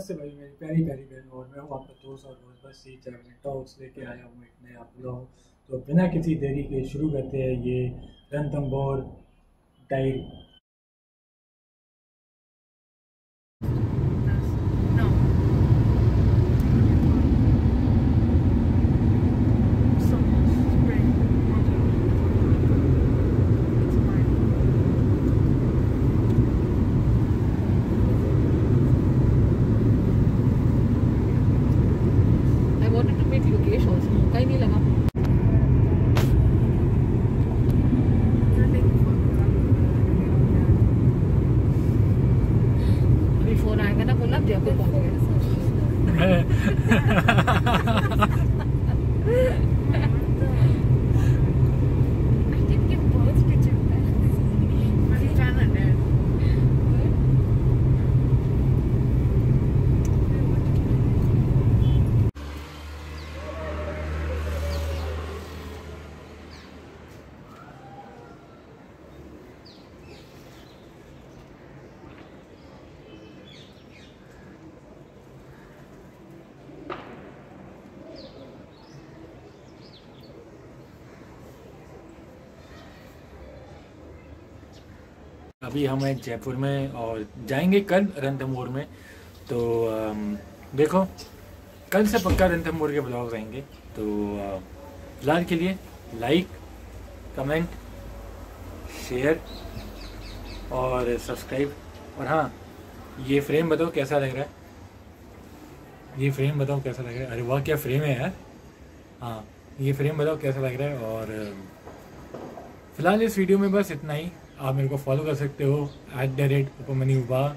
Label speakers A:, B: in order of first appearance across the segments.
A: नमस्ते भाई, मेरी प्यारी प्यारी बहन और मैं हूँ आपका दोस्त और रोज बस सी ट्रैवलिंग टॉक्स लेके आया हूँ एक नया ब्लॉग तो बिना किसी देरी के शुरू करते हैं ये रणथम्बोर डायरी
B: ってよく
C: 考える。
B: अभी
A: हम हैं जयपुर में और जाएँगे कल रणथम्बोर में। तो देखो, कल से पक्का रणथम्बोर के ब्लॉग आएँगे। तो फ़िलहाल के लिए लाइक कमेंट शेयर और सब्सक्राइब और हाँ ये फ्रेम बताओ कैसा लग रहा है? ये फ्रेम बताओ कैसा लग रहा है? अरे वाह, क्या फ्रेम है यार। हाँ ये फ्रेम बताओ कैसा लग रहा है? और फ़िलहाल इस वीडियो में बस इतना ही। आप मेरे को फॉलो कर सकते हो एट द रेट उपमनी उबा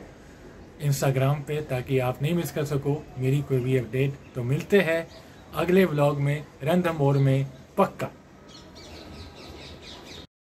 A: इंस्टाग्राम पे, ताकि आप नहीं मिस कर सको मेरी कोई भी अपडेट तो मिलते हैं अगले ब्लॉग में रंधमोर में, पक्का।